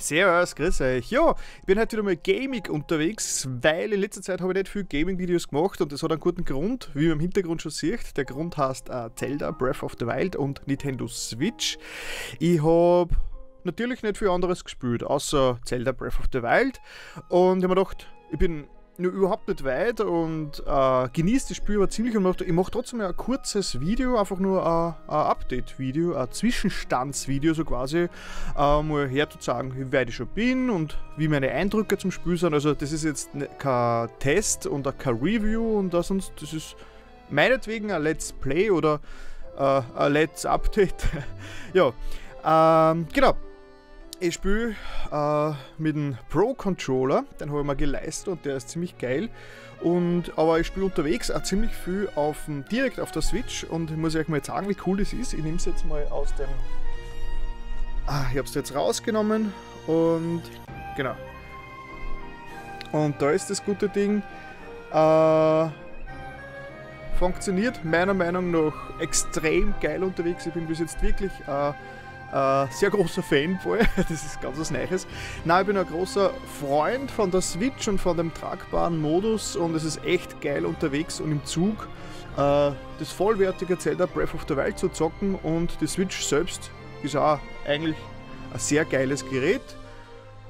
Servus, grüß euch. Ja, ich bin heute wieder mal gaming unterwegs, weil in letzter Zeit habe ich nicht viel Gaming-Videos gemacht und das hat einen guten Grund, wie man im Hintergrund schon sieht. Der Grund heißt uh, Zelda Breath of the Wild und Nintendo Switch. Ich habe natürlich nicht viel anderes gespielt, außer Zelda Breath of the Wild und ich habe mir gedacht, ich bin nur überhaupt nicht weit und äh, genießt das Spiel aber ziemlich und ich mache trotzdem ein kurzes Video, einfach nur ein, ein Update-Video, ein Zwischenstandsvideo so quasi, äh, mal herzusagen, wie weit ich schon bin und wie meine Eindrücke zum Spiel sind. Also das ist jetzt ne, kein Test und kein Review und das, sonst, das ist meinetwegen ein Let's Play oder äh, ein Let's Update. ja, ähm, genau. Ich spiele äh, mit dem Pro-Controller, den habe ich mir geleistet und der ist ziemlich geil. Und, aber ich spiele unterwegs auch ziemlich viel auf, direkt auf der Switch und ich muss euch mal sagen, wie cool das ist. Ich nehme es jetzt mal aus dem... Ah, ich habe es jetzt rausgenommen und genau. Und da ist das gute Ding. Äh, funktioniert meiner Meinung nach extrem geil unterwegs. Ich bin bis jetzt wirklich... Äh, äh, sehr großer Fanboy, das ist ganz was Neues. Nein, ich bin ein großer Freund von der Switch und von dem tragbaren Modus und es ist echt geil unterwegs und im Zug äh, das vollwertige Zelda Breath of the Wild zu zocken und die Switch selbst ist auch eigentlich ein sehr geiles Gerät.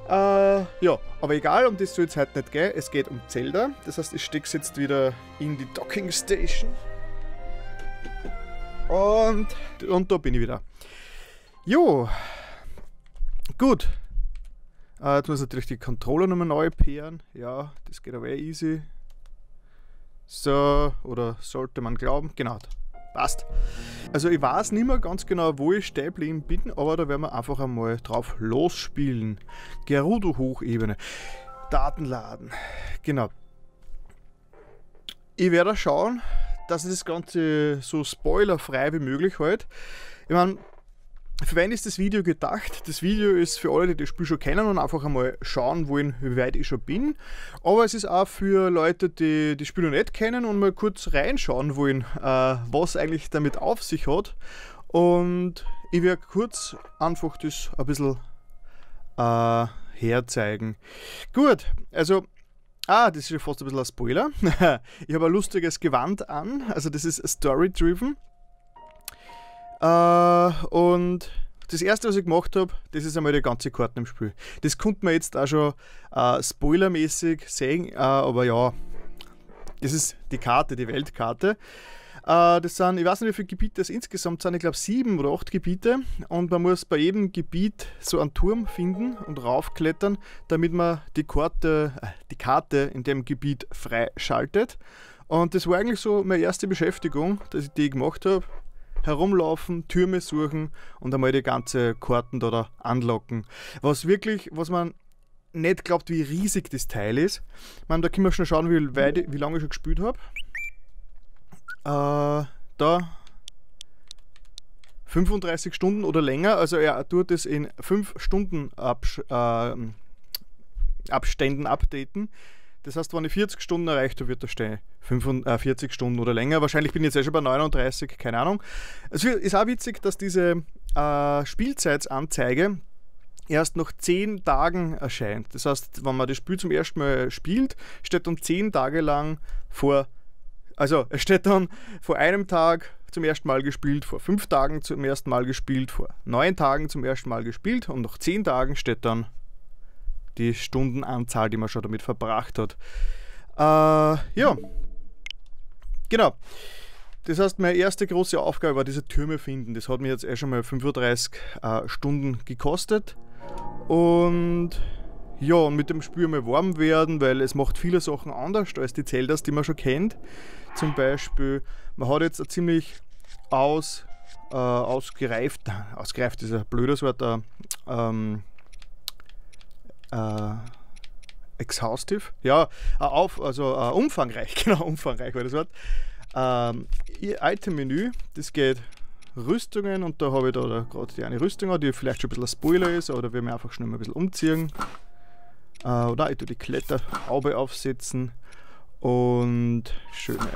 Äh, ja, aber egal, um das soll es heute nicht gehen. Es geht um Zelda. Das heißt, ich stecke jetzt wieder in die Docking Station. Und, und da bin ich wieder. Jo, gut. Äh, jetzt muss natürlich die Controller nochmal neu pairen. Ja, das geht aber eh easy. So, oder sollte man glauben. Genau, passt. Also ich weiß nicht mehr ganz genau, wo ich stehen geblieben bin, aber da werden wir einfach einmal drauf losspielen. Gerudo-Hochebene. Datenladen. Genau. Ich werde schauen, dass ich das Ganze so spoilerfrei wie möglich halt. Ich meine, für wen ist das Video gedacht? Das Video ist für alle, die das Spiel schon kennen und einfach einmal schauen wollen, wie weit ich schon bin. Aber es ist auch für Leute, die die Spiele nicht kennen und mal kurz reinschauen wollen, äh, was eigentlich damit auf sich hat. Und ich werde kurz einfach das ein bisschen äh, herzeigen. Gut, also Ah, das ist ja fast ein bisschen ein Spoiler. ich habe ein lustiges Gewand an, also das ist story-driven. Äh, und das erste, was ich gemacht habe, das ist einmal die ganze Karten im Spiel. Das konnte man jetzt auch schon äh, spoilermäßig sehen, äh, aber ja, das ist die Karte, die Weltkarte. Äh, das sind, ich weiß nicht, wie viele Gebiete es insgesamt sind, ich glaube sieben oder acht Gebiete. Und man muss bei jedem Gebiet so einen Turm finden und raufklettern, damit man die Karte, äh, die Karte in dem Gebiet freischaltet. Und das war eigentlich so meine erste Beschäftigung, dass ich die gemacht habe herumlaufen, Türme suchen und einmal die ganze Karten da, anlocken. Was wirklich, was man nicht glaubt, wie riesig das Teil ist. Ich meine, da können wir schon schauen, wie, weit, wie lange ich schon gespielt habe. Äh, da 35 Stunden oder länger, also er tut es in 5 Stunden Absch äh, Abständen updaten. Das heißt, wenn ich 40 Stunden erreicht wird da stehen 45 Stunden oder länger. Wahrscheinlich bin ich jetzt eh schon bei 39, keine Ahnung. Es ist auch witzig, dass diese äh, Spielzeitsanzeige erst nach 10 Tagen erscheint. Das heißt, wenn man das Spiel zum ersten Mal spielt, steht dann 10 Tage lang vor, also es steht dann vor einem Tag zum ersten Mal gespielt, vor 5 Tagen zum ersten Mal gespielt, vor 9 Tagen zum ersten Mal gespielt und nach 10 Tagen steht dann die Stundenanzahl, die man schon damit verbracht hat. Äh, ja, genau. Das heißt, meine erste große Aufgabe war diese Türme finden. Das hat mir jetzt eh schon mal 35 äh, Stunden gekostet. Und ja, und mit dem Spiel mal warm werden, weil es macht viele Sachen anders als die Zeldas, die man schon kennt. Zum Beispiel, man hat jetzt ein ziemlich aus, äh, ausgereift, ausgereift ist ein blödes Wort, äh, ähm, äh, exhaustive, ja, äh, auf, also äh, umfangreich, genau, umfangreich war das Wort. Ähm, Item-Menü, das geht Rüstungen und da habe ich da gerade die eine Rüstung, die vielleicht schon ein bisschen ein Spoiler ist oder wir mir einfach schnell mal ein bisschen umziehen. Äh, oder ich tue die Kletterhaube aufsetzen und schöne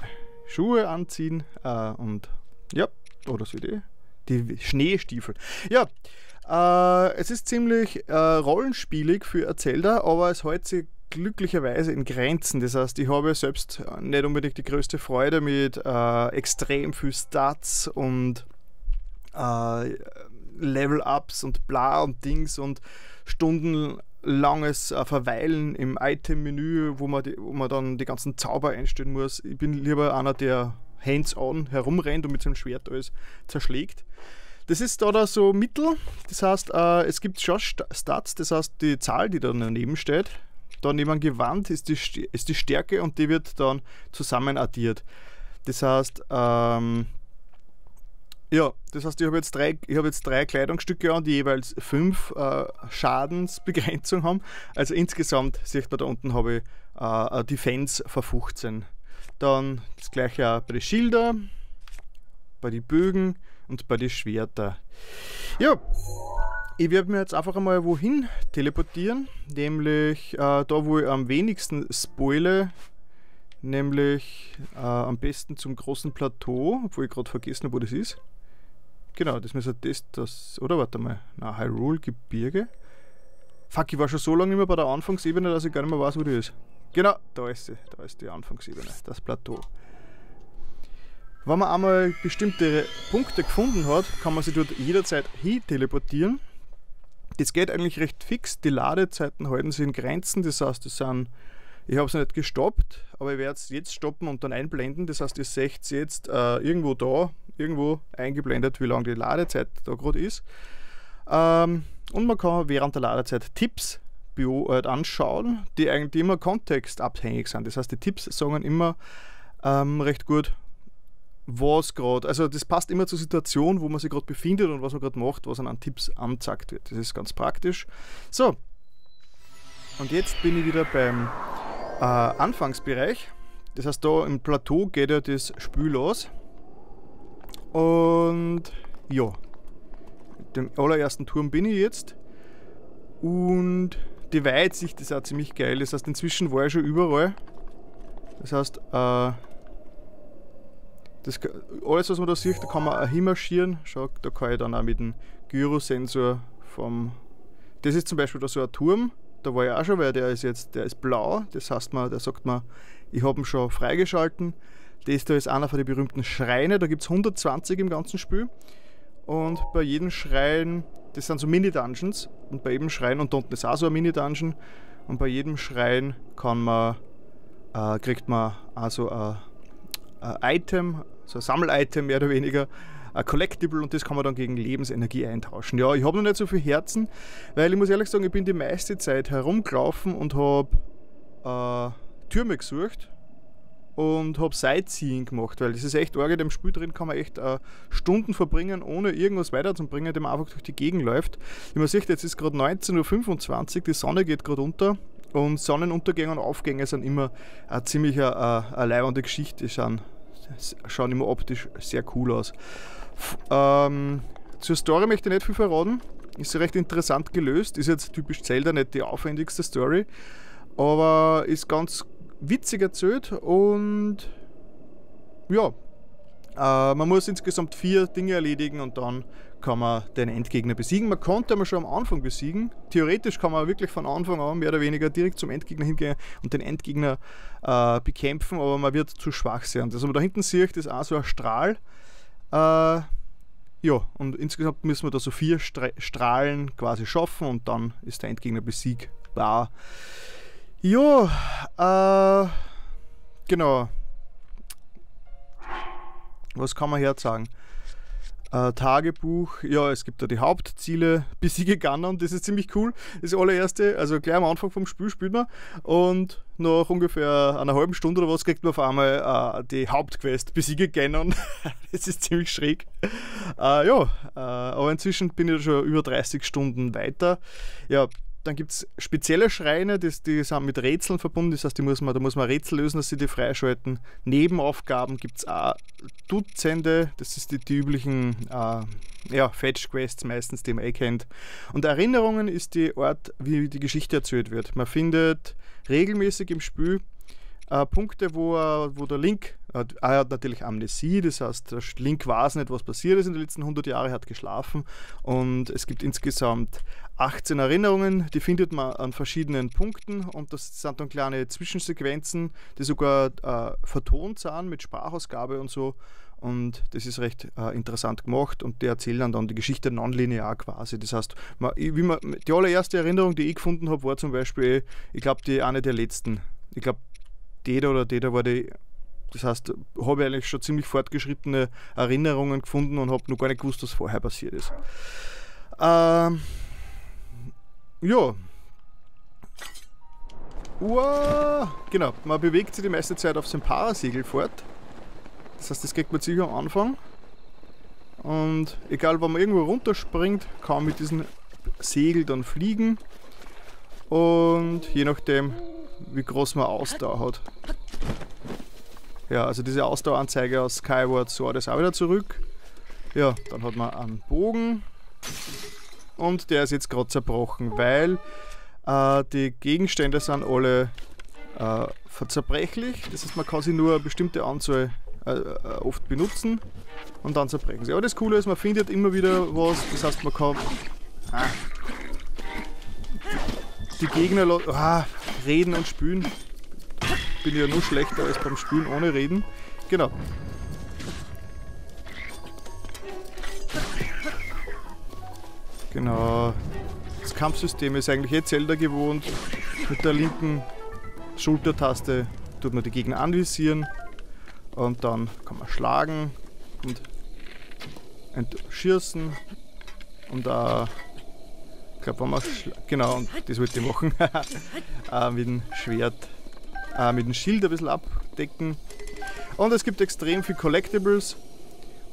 Schuhe anziehen äh, und ja, oder so die, die Schneestiefel. Ja, Äh, es ist ziemlich äh, rollenspielig für Zelda, aber es hält sich glücklicherweise in Grenzen. Das heißt, ich habe selbst nicht unbedingt die größte Freude mit äh, extrem viel Stats und äh, Level-Ups und bla und Dings und stundenlanges äh, Verweilen im Item-Menü, wo, man wo man dann die ganzen Zauber einstellen muss. Ich bin lieber einer, der hands-on herumrennt und mit seinem Schwert alles zerschlägt. Das ist da, so Mittel, das heißt, äh, es gibt schon Stats, das heißt, die Zahl, die da daneben steht, da neben Gewand ist die, ist die Stärke und die wird dann zusammen addiert. Das heißt, ähm, ja, das heißt, ich habe jetzt, drei, hab jetzt drei Kleidungsstücke an, die jeweils fünf äh, Schadensbegrenzung haben. Also insgesamt, sieht man da unten, habe ich äh, Defense für 15. Dann das gleiche auch bei den Schildern, bei den Bögen und bei den Schwertern. Ja, ich werde mir jetzt einfach einmal wohin teleportieren, nämlich äh, da, wo ich am wenigsten spoile, nämlich äh, am besten zum großen Plateau, obwohl ich gerade vergessen habe, wo das ist. Genau, das müsste das, das, oder warte mal, na, Hyrule Gebirge. Fuck, ich war schon so lange nicht mehr bei der Anfangsebene, dass ich gar nicht mehr weiß, wo die ist. Genau, da ist sie, da ist die Anfangsebene, das Plateau. Wenn man einmal bestimmte Punkte gefunden hat, kann man sie dort jederzeit hin teleportieren. Das geht eigentlich recht fix. Die Ladezeiten halten sich in Grenzen. Das heißt, das sind, ich habe es nicht gestoppt, aber ich werde es jetzt stoppen und dann einblenden. Das heißt, ihr seht jetzt äh, irgendwo da, irgendwo eingeblendet, wie lange die Ladezeit da gerade ist. Ähm, und man kann während der Ladezeit Tipps anschauen, die eigentlich immer kontextabhängig sind. Das heißt, die Tipps sagen immer ähm, recht gut, was gerade, also das passt immer zur Situation, wo man sich gerade befindet und was man gerade macht, was an Tipps angezeigt wird. Das ist ganz praktisch. So, und jetzt bin ich wieder beim äh, Anfangsbereich. Das heißt, da im Plateau geht ja das Spiel los. Und ja, mit dem allerersten Turm bin ich jetzt. Und die Weitsicht ist auch ziemlich geil. Das heißt, inzwischen war ich schon überall. Das heißt, äh, das, alles, was man da sieht, da kann man auch hinmarschieren. Schau, da kann ich dann auch mit dem Gyrosensor vom. Das ist zum Beispiel da so ein Turm. Da war ich auch schon, weil der ist jetzt, der ist blau. Das heißt, man, der sagt man, ich habe ihn schon freigeschalten. Das da ist einer von den berühmten Schreine. Da gibt es 120 im ganzen Spiel. Und bei jedem Schrein, das sind so Mini-Dungeons. Und bei jedem Schrein, und da unten ist auch so ein Mini-Dungeon. Und bei jedem Schrein kann man, äh, kriegt man also ein, ein Item, so ein Sammel-Item mehr oder weniger, ein Collectible und das kann man dann gegen Lebensenergie eintauschen. Ja, ich habe noch nicht so viel Herzen, weil ich muss ehrlich sagen, ich bin die meiste Zeit herumgelaufen und habe äh, Türme gesucht und habe Sightseeing gemacht, weil das ist echt arg, in dem Spiel drin kann man echt äh, Stunden verbringen, ohne irgendwas weiterzubringen, indem man einfach durch die Gegend läuft. Wie man sieht, jetzt ist gerade 19.25 Uhr, die Sonne geht gerade unter und Sonnenuntergänge und Aufgänge sind immer eine ziemlich eine, äh, eine leibende Geschichte, schauen, schauen immer optisch sehr cool aus. Ähm, zur Story möchte ich nicht viel verraten, ist recht interessant gelöst, ist jetzt typisch Zelda nicht die aufwendigste Story, aber ist ganz witzig erzählt und ja, äh, man muss insgesamt vier Dinge erledigen und dann kann man den Endgegner besiegen. Man konnte aber schon am Anfang besiegen. Theoretisch kann man wirklich von Anfang an mehr oder weniger direkt zum Endgegner hingehen und den Endgegner äh, bekämpfen, aber man wird zu schwach sein. Das, was man da hinten sieht, ist auch so ein Strahl. Äh, ja, und insgesamt müssen wir da so vier Strahlen quasi schaffen und dann ist der Endgegner besiegbar. Ja, äh, genau. Was kann man jetzt sagen? Äh, Tagebuch, ja, es gibt da die Hauptziele, besiege Ganon, das ist ziemlich cool. Das allererste, also gleich am Anfang vom Spiel spielt man und nach ungefähr einer halben Stunde oder was kriegt man auf einmal äh, die Hauptquest, besiege Ganon. das ist ziemlich schräg. Äh, ja, äh, aber inzwischen bin ich schon über 30 Stunden weiter. Ja, dann gibt es spezielle Schreine, die, die sind mit Rätseln verbunden. Das heißt, die muss man, da muss man Rätsel lösen, dass sie die freischalten. Nebenaufgaben gibt es auch Dutzende. Das ist die, die üblichen äh, ja, Fetch-Quests meistens, die man eh kennt. Und Erinnerungen ist die Art, wie die Geschichte erzählt wird. Man findet regelmäßig im Spiel äh, Punkte, wo, wo der Link, äh, er hat natürlich Amnesie, das heißt, der Link weiß nicht, was passiert ist in den letzten 100 Jahren, hat geschlafen und es gibt insgesamt 18 Erinnerungen, die findet man an verschiedenen Punkten und das sind dann kleine Zwischensequenzen, die sogar äh, vertont sind mit Sprachausgabe und so und das ist recht äh, interessant gemacht und die erzählen dann, die Geschichte nonlinear quasi. Das heißt, man, man, die allererste Erinnerung, die ich gefunden habe, war zum Beispiel, ich glaube, die eine der letzten. Ich glaube, die da oder die da war die. Das heißt, habe ich eigentlich schon ziemlich fortgeschrittene Erinnerungen gefunden und habe noch gar nicht gewusst, was vorher passiert ist. Ähm, ja. Uah, genau, man bewegt sich die meiste Zeit auf seinem Parasegel fort. Das heißt, das kriegt man sicher am Anfang. Und egal, wenn man irgendwo runterspringt, kann man mit diesem Segel dann fliegen. Und je nachdem, wie groß man Ausdauer hat. Ja, also diese Ausdaueranzeige aus Skyward Sword ist auch wieder zurück. Ja, dann hat man einen Bogen und der ist jetzt gerade zerbrochen, weil äh, die Gegenstände sind alle äh, zerbrechlich. Das heißt, man kann sie nur eine bestimmte Anzahl äh, äh, oft benutzen und dann zerbrechen sie. Aber das Coole ist, man findet immer wieder was, das heißt man kann ah, die Gegner ah, reden und spülen. Bin ja nur schlechter als beim Spülen ohne Reden. Genau. Genau. Das Kampfsystem ist eigentlich eh Zelda gewohnt. Mit der linken Schultertaste tut man die Gegner anvisieren und dann kann man schlagen und entschießen und äh, man genau, und das wollte ich machen, äh, mit dem Schwert, äh, mit dem Schild ein bisschen abdecken. Und es gibt extrem viel Collectibles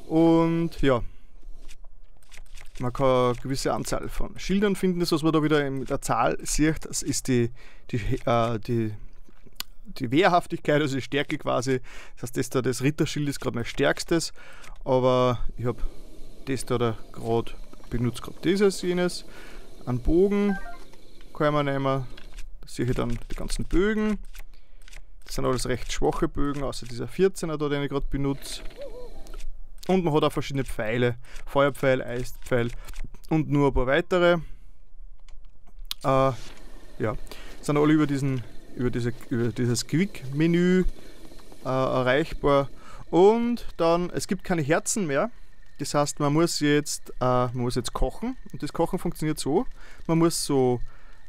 und ja, man kann eine gewisse Anzahl von Schildern finden. Das, was man da wieder in der Zahl sieht, das ist die, die, äh, die die Wehrhaftigkeit, also die Stärke quasi. Das heißt, das da das Ritterschild ist gerade mein stärkstes, aber ich habe das da, da gerade benutzt gerade dieses, jenes. Ein Bogen kann man nehmen, da sehe ich dann die ganzen Bögen. Das sind alles recht schwache Bögen, außer dieser 14er da, den ich gerade benutze. Und man hat auch verschiedene Pfeile, Feuerpfeil, Eispfeil und nur ein paar weitere. Äh, ja, sind alle über diesen über, diese, über dieses Quick-Menü äh, erreichbar. Und dann, es gibt keine Herzen mehr. Das heißt, man muss jetzt, äh, man muss jetzt kochen. Und das Kochen funktioniert so: Man muss so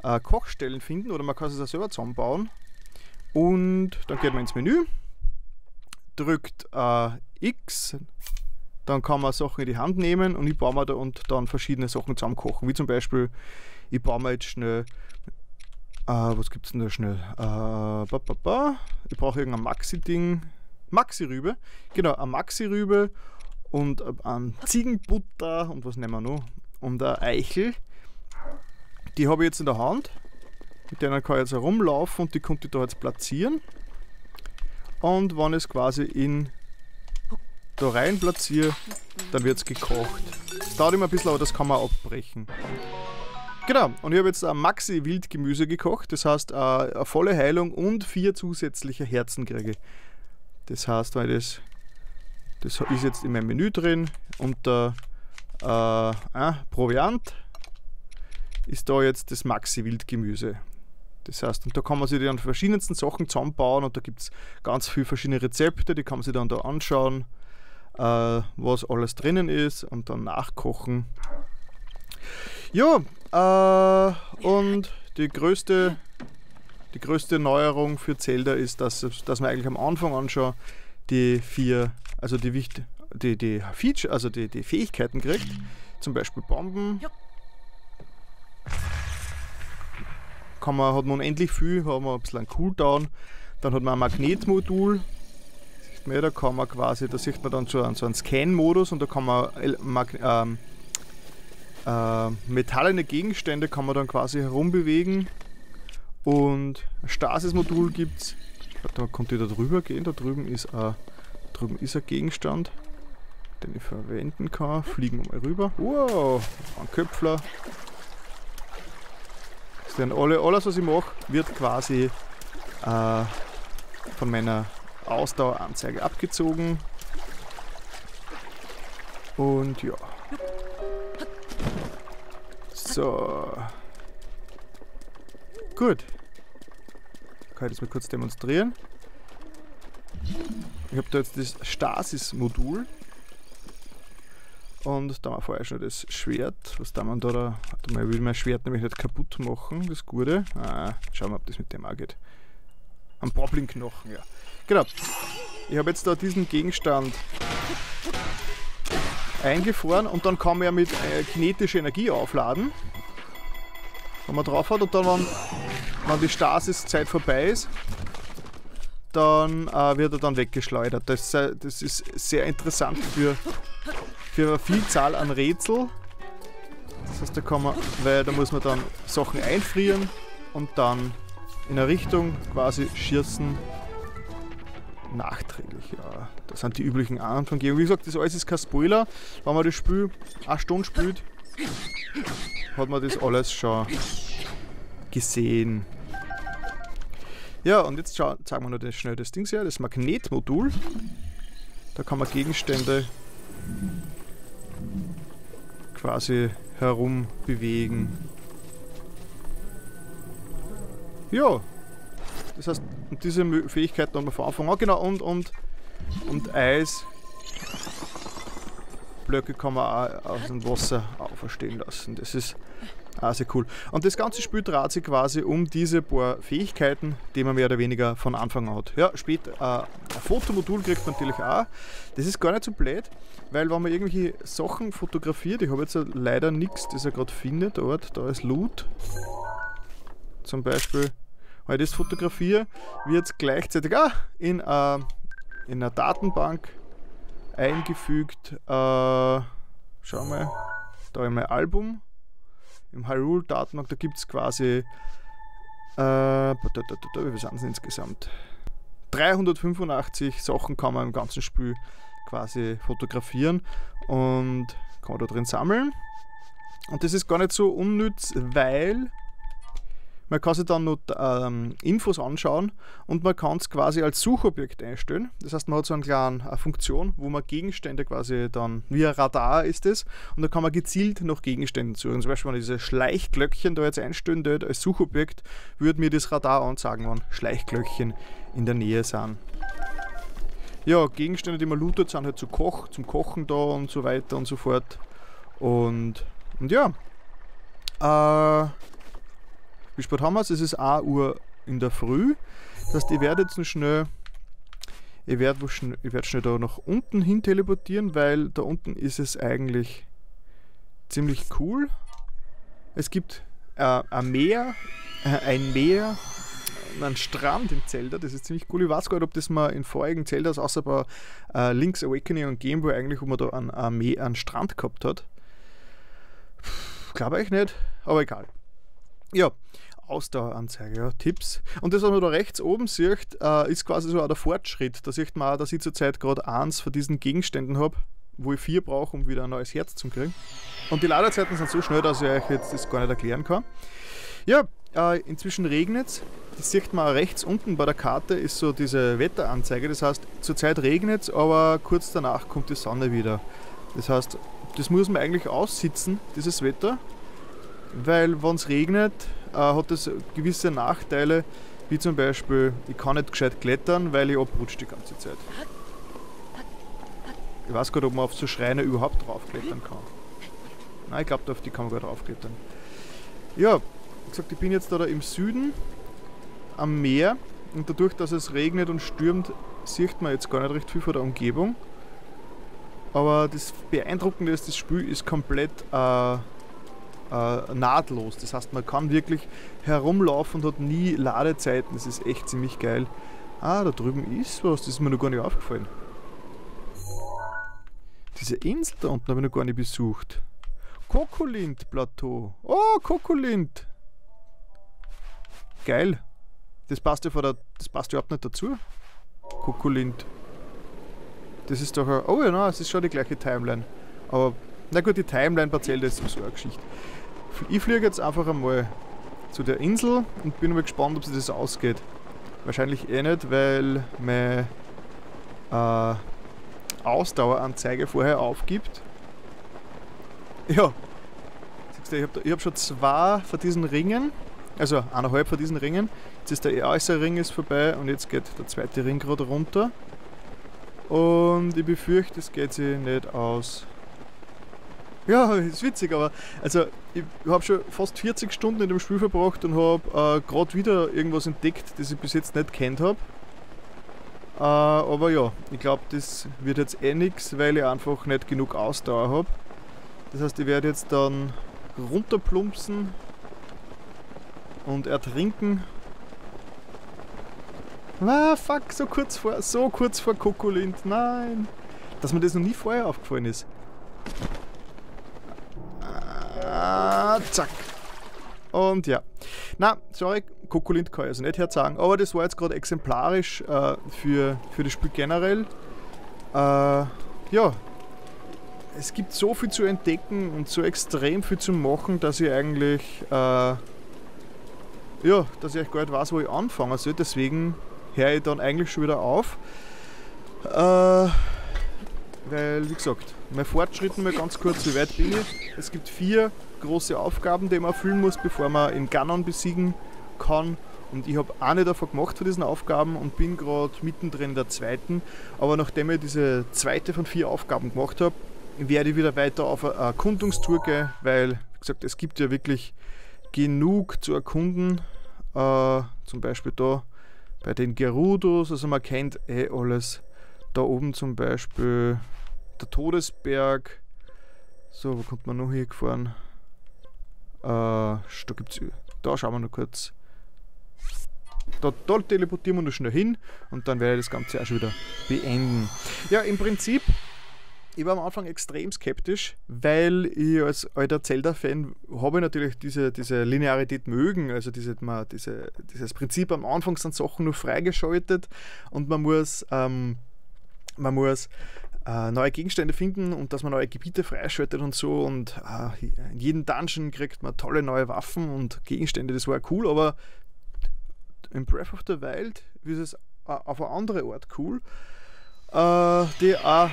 äh, Kochstellen finden oder man kann es auch selber zusammenbauen. Und dann geht man ins Menü, drückt äh, X, dann kann man Sachen in die Hand nehmen und ich baue mir da und dann verschiedene Sachen zusammen kochen. Wie zum Beispiel, ich baue mir jetzt schnell Uh, was gibt es denn da schnell? Uh, ba, ba, ba. Ich brauche irgendein Maxi-Ding. Maxi-Rübe. Genau, ein Maxi-Rübe und ein Ziegenbutter und was nehmen wir noch? Und eine Eichel. Die habe ich jetzt in der Hand. Mit denen kann ich jetzt herumlaufen und die konnte ich da jetzt platzieren. Und wenn ich es quasi in da rein platziere, dann wird es gekocht. Das dauert immer ein bisschen, aber das kann man abbrechen. Genau, und ich habe jetzt ein Maxi Wildgemüse gekocht, das heißt äh, eine volle Heilung und vier zusätzliche Herzen kriege. Das heißt, weil das, das ist jetzt in meinem Menü drin unter äh, äh, Proviant ist da jetzt das Maxi Wildgemüse. Das heißt, und da kann man sich dann verschiedensten Sachen zusammenbauen und da gibt es ganz viele verschiedene Rezepte, die kann man sich dann da anschauen, äh, was alles drinnen ist und dann nachkochen. Ja, äh, und die größte, die größte Neuerung für Zelda ist, dass, dass man eigentlich am Anfang an schon die vier, also die, die, die Feature, also die, die Fähigkeiten kriegt. Zum Beispiel Bomben. Kann man, hat man unendlich viel, hat man ein bisschen einen Cooldown. Dann hat man ein Magnetmodul. da kann man quasi, da sieht man dann so, so einen Scan-Modus und da kann man ähm, äh, metallene Gegenstände kann man dann quasi herumbewegen und ein Stasis-Modul gibt es. Da konnte ich da drüber gehen. Da drüben ist ein, drüben ist ein Gegenstand, den ich verwenden kann. Fliegen wir mal rüber. Wow, ein Köpfler. Das alle, alles, was ich mache, wird quasi äh, von meiner Ausdaueranzeige abgezogen. Und ja. So. Gut. Kann ich das mal kurz demonstrieren. Ich habe da jetzt das Stasis-Modul. Und da wir vorher schon das Schwert. Was da man da? da warte mal, ich will mein Schwert nämlich nicht kaputt machen, das Gute. Ah, schauen wir, ob das mit dem auch geht. Am Boblin-Knochen, ja. Genau. Ich habe jetzt da diesen Gegenstand eingefroren und dann kann man ja mit äh, kinetischer Energie aufladen. Wenn man drauf hat und dann, wenn, wenn die Stasis-Zeit vorbei ist, dann äh, wird er dann weggeschleudert. Das, äh, das ist sehr interessant für, für eine Vielzahl an Rätsel. Das heißt, da kann man, weil da muss man dann Sachen einfrieren und dann in eine Richtung quasi schießen. Nachträglich, ja. Das sind die üblichen Anfanggebungen. Wie gesagt, das alles ist kein Spoiler. Wenn man das Spiel eine Stunde spielt, hat man das alles schon gesehen. Ja, und jetzt zeigen wir noch das, schnell das Ding her, das Magnetmodul. Da kann man Gegenstände quasi herum bewegen. Ja, das heißt, diese Fähigkeiten haben wir von Anfang an. Genau, und, und, und Eis. Blöcke kann man auch aus dem Wasser auferstehen lassen. Das ist Ah, sehr cool. Und das ganze Spiel dreht sich quasi um diese paar Fähigkeiten, die man mehr oder weniger von Anfang an hat. Ja, später äh, ein Fotomodul kriegt man natürlich auch. Das ist gar nicht so blöd, weil wenn man irgendwelche Sachen fotografiert, ich habe jetzt leider nichts, das er gerade findet, dort, da ist Loot. Zum Beispiel, wenn ich das fotografiere, wird es gleichzeitig ah, in, äh, in einer Datenbank eingefügt. Äh, schau mal, da ich mein Album im Hyrule-Datenbank, da gibt es quasi, äh, wie sind es insgesamt? 385 Sachen kann man im ganzen Spiel quasi fotografieren und kann man da drin sammeln. Und das ist gar nicht so unnütz, weil man kann sich dann noch ähm, Infos anschauen und man kann es quasi als Suchobjekt einstellen. Das heißt, man hat so eine kleine Funktion, wo man Gegenstände quasi dann, wie ein Radar ist es, und da kann man gezielt nach Gegenständen suchen. Zum Beispiel, wenn ich diese Schleichglöckchen da jetzt einstellen würde als Suchobjekt, würde mir das Radar anzeigen, wann Schleichglöckchen in der Nähe sind. Ja, Gegenstände, die man lootet, sind halt zu Koch, zum Kochen da und so weiter und so fort. Und, und ja, äh, wie spät haben wir es? Es ist 1 Uhr in der Früh. Das heißt, ich werde jetzt schnell ich werde schnell, werd schnell da nach unten hin teleportieren, weil da unten ist es eigentlich ziemlich cool. Es gibt äh, ein Meer, äh, ein Meer, einen Strand in Zelda, das ist ziemlich cool. Ich weiß gar nicht, ob das mal in vorigen Zeldas, außer bei äh, Link's Awakening und Game Boy eigentlich, wo man da einen, einen Strand gehabt hat. Glaube ich nicht, aber egal. Ja, Ausdaueranzeige, ja, Tipps. Und das, was man da rechts oben sieht, äh, ist quasi so auch der Fortschritt. Da sieht man auch, dass ich zurzeit gerade eins von diesen Gegenständen habe, wo ich vier brauche, um wieder ein neues Herz zu kriegen. Und die Ladezeiten sind so schnell, dass ich euch jetzt das gar nicht erklären kann. Ja, äh, inzwischen regnet es. Das sieht man rechts unten bei der Karte, ist so diese Wetteranzeige. Das heißt, zurzeit regnet es, aber kurz danach kommt die Sonne wieder. Das heißt, das muss man eigentlich aussitzen, dieses Wetter, weil wenn es regnet, äh, hat es gewisse Nachteile, wie zum Beispiel, ich kann nicht gescheit klettern, weil ich abrutsche die ganze Zeit. Ich weiß gar nicht, ob man auf so Schreine überhaupt draufklettern kann. Nein, ich glaube, auf die kann man gar draufklettern. Ja, wie gesagt, ich bin jetzt da, da im Süden am Meer und dadurch, dass es regnet und stürmt, sieht man jetzt gar nicht recht viel von der Umgebung. Aber das Beeindruckende ist, das Spiel ist komplett äh, äh, nahtlos. Das heißt, man kann wirklich herumlaufen und hat nie Ladezeiten. Das ist echt ziemlich geil. Ah, da drüben ist was, das ist mir noch gar nicht aufgefallen. Diese Insel da unten habe ich noch gar nicht besucht. Kokolind-Plateau. Oh, Kokolind. Geil. Das passt ja, der, das passt überhaupt nicht dazu. Kokolind. Das ist doch ein, Oh ja, nein, es ist schon die gleiche Timeline. Aber na gut, die Timeline erzählt jetzt so eine Geschichte. Ich fliege jetzt einfach einmal zu der Insel und bin mal gespannt, ob sich das ausgeht. Wahrscheinlich eh nicht, weil meine äh, Ausdaueranzeige vorher aufgibt. Ja, ich habe hab schon zwei von diesen Ringen, also eineinhalb von diesen Ringen. Jetzt ist der erste Ring ist vorbei und jetzt geht der zweite Ring gerade runter. Und ich befürchte, es geht sich nicht aus. Ja, ist witzig, aber also ich habe schon fast 40 Stunden in dem Spiel verbracht und habe äh, gerade wieder irgendwas entdeckt, das ich bis jetzt nicht kennt habe. Äh, aber ja, ich glaube, das wird jetzt eh nichts, weil ich einfach nicht genug Ausdauer habe. Das heißt, ich werde jetzt dann runterplumpsen und ertrinken. Ah, fuck, so kurz vor, so kurz vor Kokolind, nein. Dass mir das noch nie vorher aufgefallen ist. Ah, zack. Und ja. Na, sorry, Kokolind kann ich also nicht herzagen, aber das war jetzt gerade exemplarisch äh, für, für das Spiel generell. Äh, ja, es gibt so viel zu entdecken und so extrem viel zu machen, dass ich eigentlich, äh, ja, dass ich gar nicht weiß, wo ich anfangen soll. Deswegen höre ich dann eigentlich schon wieder auf. Äh, weil, wie gesagt, mein Fortschritt mal ganz kurz, wie weit bin ich? Es gibt vier große Aufgaben, die man erfüllen muss, bevor man in Ganon besiegen kann. Und ich habe eine davon gemacht von diesen Aufgaben und bin gerade mittendrin in der zweiten. Aber nachdem ich diese zweite von vier Aufgaben gemacht habe, werde ich wieder weiter auf eine Erkundungstour gehen, weil, wie gesagt, es gibt ja wirklich genug zu erkunden. Äh, zum Beispiel da bei den Gerudos, also man kennt eh alles. Da oben zum Beispiel der Todesberg. So, wo kommt man noch hier gefahren? Äh, da gibt's, da schauen wir noch kurz. Da, da teleportieren wir noch schnell hin und dann werde ich das Ganze auch schon wieder beenden. Ja, im Prinzip ich war am Anfang extrem skeptisch, weil ich als alter Zelda-Fan habe natürlich diese, diese Linearität mögen, also diese, man, diese, dieses Prinzip am Anfang sind Sachen nur freigeschaltet und man muss, ähm, man muss äh, neue Gegenstände finden und dass man neue Gebiete freischaltet und so und äh, in jedem Dungeon kriegt man tolle neue Waffen und Gegenstände, das war cool, aber in Breath of the Wild ist es äh, auf eine andere Art cool, äh, die auch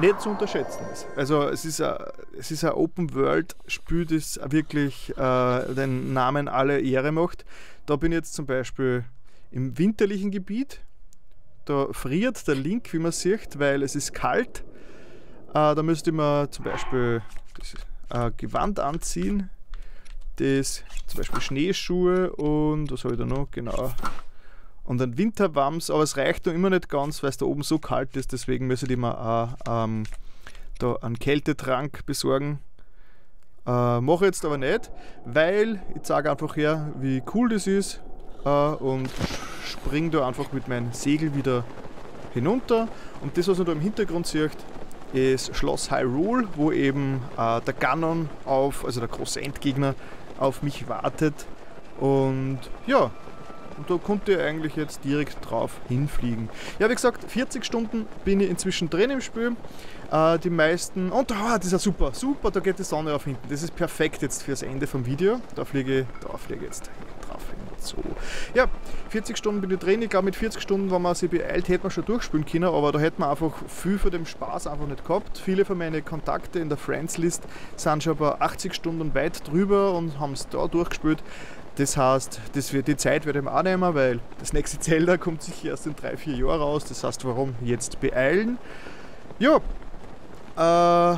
nicht zu unterschätzen ist. Also es ist ein, es ist ein Open-World-Spiel, das wirklich äh, den Namen alle Ehre macht. Da bin ich jetzt zum Beispiel im winterlichen Gebiet. Da friert der Link, wie man sieht, weil es ist kalt. Äh, da müsste man zum Beispiel das, äh, Gewand anziehen. Das zum Beispiel Schneeschuhe und was habe ich da noch? Genau, und ein Winterwams, aber es reicht noch immer nicht ganz, weil es da oben so kalt ist, deswegen müssen die mir auch ähm, da einen Kältetrank besorgen. Äh, Mache jetzt aber nicht, weil ich sage einfach her, wie cool das ist äh, und springe da einfach mit meinem Segel wieder hinunter. Und das, was man da im Hintergrund sieht, ist Schloss Hyrule, wo eben äh, der Ganon auf, also der große Endgegner, auf mich wartet. Und ja, und da konnte ich eigentlich jetzt direkt drauf hinfliegen. Ja, wie gesagt, 40 Stunden bin ich inzwischen drin im Spiel. Äh, die meisten. Und oh, das ist ja super, super, da geht die Sonne auf hinten. Das ist perfekt jetzt fürs Ende vom Video. Da fliege ich, da fliege ich jetzt. So. Ja, 40 Stunden bin ich drin. Ich glaube, mit 40 Stunden, wenn man sich beeilt, hätte man schon durchspielen können, aber da hätte man einfach viel von dem Spaß einfach nicht gehabt. Viele von meinen Kontakte in der Friends-List sind schon bei 80 Stunden weit drüber und haben es da durchgespielt. Das heißt, das wird, die Zeit wird ihm auch nehmen, weil das nächste Zelda kommt sicher erst in drei, vier Jahren raus. Das heißt, warum jetzt beeilen? Ja, äh,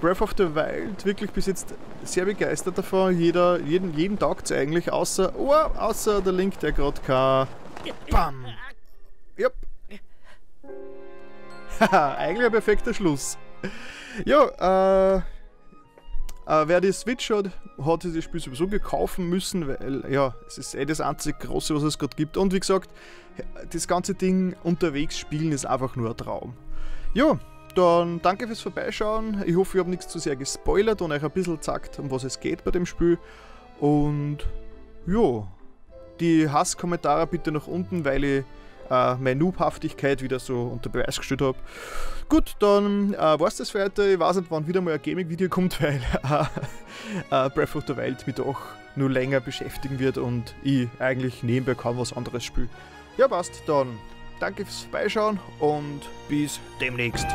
Breath of the Wild wirklich bis jetzt sehr begeistert davon. Jeder, jeden, jeden taugt es eigentlich, außer, oh, außer der Link, der gerade kann. Bam! Yep. Haha, eigentlich ein perfekter Schluss. Ja, äh. Äh, wer die Switch hat, hat sich das Spiel sowieso gekaufen müssen, weil ja, es ist eh das einzige große, was es gerade gibt. Und wie gesagt, das ganze Ding unterwegs spielen ist einfach nur ein Traum. Ja, dann danke fürs Vorbeischauen. Ich hoffe, ich habe nichts zu sehr gespoilert und euch ein bisschen gezeigt, um was es geht bei dem Spiel. Und ja, die Hasskommentare bitte nach unten, weil ich äh, meine Noobhaftigkeit wieder so unter Beweis gestellt habe. Gut, dann äh, war es das für heute. Ich weiß nicht, wann wieder mal ein Gaming-Video kommt, weil äh, äh, Breath of the Wild mich doch nur länger beschäftigen wird und ich eigentlich nebenbei kaum was anderes spiele. Ja, passt. Dann danke fürs Vorbeischauen und bis demnächst.